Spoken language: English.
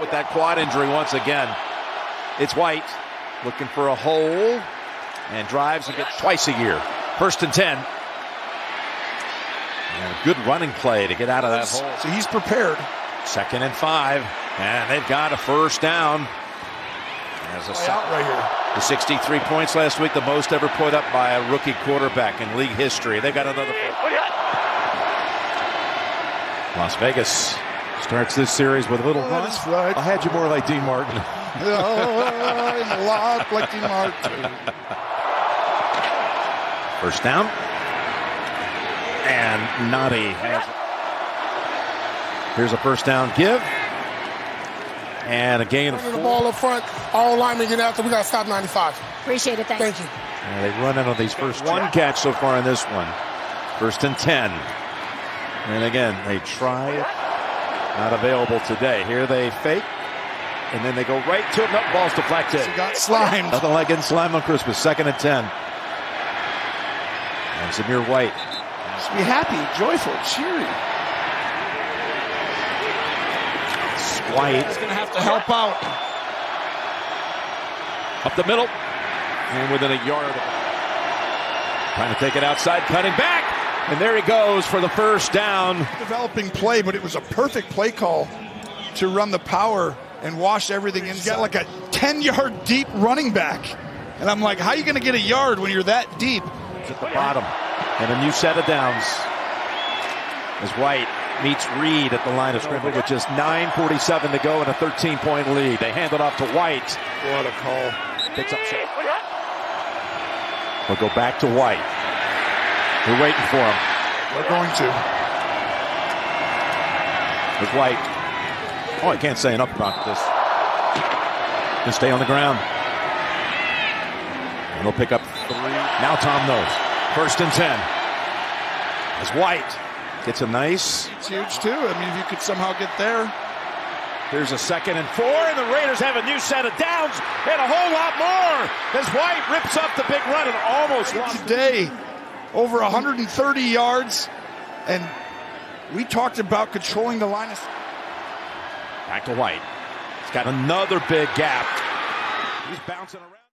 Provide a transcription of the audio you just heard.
with that quad injury once again. It's White looking for a hole and drives again twice a year. First and 10. And a good running play to get out of that hole. So he's prepared. Second and five. And they've got a first down. As a Play out right here. the 63 points last week, the most ever put up by a rookie quarterback in league history. They've got another. Las Vegas starts this series with a little Oh, run. that's right. I had you more like Dean Martin. Oh, I'm a lot like Dean Martin. First down. And Noddy has it. Here's a first down give. And a gain of Running the ball up front, all linemen get after. We got to stop 95. Appreciate it. Thanks. Thank you. And they run in on these first one catch so far in this one. First and 10. And again, they try it. Not available today. Here they fake. And then they go right to it. No, ball's deflected. He got slimed. Nothing like getting slimed on Christmas. Second and 10. And Zamir White. Just be happy, joyful, cheery. White He's going to have to help out. up the middle. And within a yard. Trying to take it outside, cutting back. And there he goes for the first down. Developing play, but it was a perfect play call to run the power and wash everything in. Got like a 10 yard deep running back. And I'm like, how are you going to get a yard when you're that deep? It's at the bottom. And a new set of downs. As White meets Reed at the line of scrimmage with just 9.47 to go and a 13 point lead. They hand it off to White. What a call. Picks up. We'll go back to White. We're waiting for him. We're going to. With White. Oh, I can't say enough about this. Just stay on the ground. And they'll pick up three. Now Tom knows. First and 10. As White gets a nice It's huge, too. I mean, if you could somehow get there. Here's a second and four, and the Raiders have a new set of downs and a whole lot more as White rips up the big run and almost lost. Today, over 130 yards. And we talked about controlling the line of Back to White. He's got another big gap. He's bouncing around.